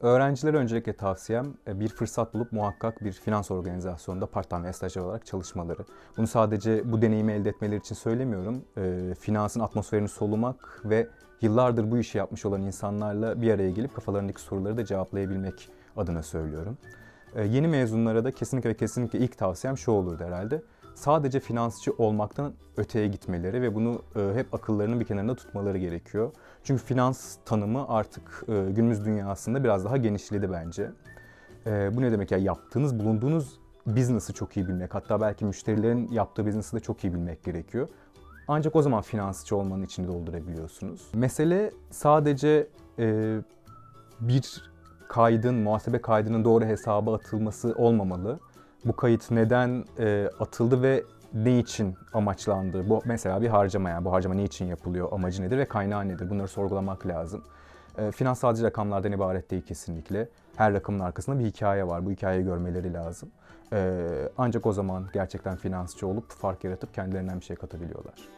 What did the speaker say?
Öğrencilere öncelikle tavsiyem e, bir fırsat bulup muhakkak bir finans organizasyonunda part-time ve stajyer olarak çalışmaları. Bunu sadece bu deneyimi elde etmeleri için söylemiyorum. E, Finansın atmosferini solumak ve yıllardır bu işi yapmış olan insanlarla bir araya gelip kafalarındaki soruları da cevaplayabilmek adına söylüyorum. E, Yeni mezunlara da kesinlikle ve kesinlikle ilk tavsiyem şu olurdu herhalde. Sadece finansçı olmaktan öteye gitmeleri ve bunu e, hep akıllarının bir kenarında tutmaları gerekiyor. Çünkü finans tanımı artık e, günümüz dünyasında biraz daha genişledi bence. E, bu ne demek ya? Yaptığınız, bulunduğunuz business'ı çok iyi bilmek, hatta belki müşterilerin yaptığı business'ı da çok iyi bilmek gerekiyor. Ancak o zaman finansçı olmanın içini doldurabiliyorsunuz. Mesele sadece bir kaydın, muhasebe kaydının doğru hesaba atılması olmamalı. Bu kayıt neden e, atıldı ve ne için amaçlandı? Bu mesela bir harcama yani bu harcama ne için yapılıyor, amacı nedir ve kaynağı nedir? Bunları sorgulamak lazım. E, finans sadece rakamlardan ibaret değil kesinlikle. Her rakamın arkasında bir hikaye var. Bu hikayeyi görmeleri lazım. E, ancak o zaman gerçekten finansçı olup fark yaratıp kendilerinden bir şey katabiliyorlar.